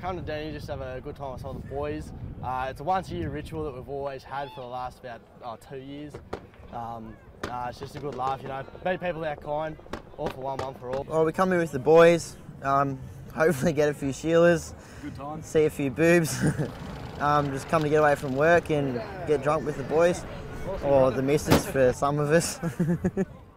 Come to Deni, just have a good time with some of the boys. Uh, it's a once a year ritual that we've always had for the last about oh, two years. Um, uh, it's just a good laugh, you know. Meet people that kind, all for one, one for all. Well, we come here with the boys, um, hopefully get a few Sheilas, good time. see a few boobs, um, just come to get away from work and get drunk with the boys, or the missus for some of us.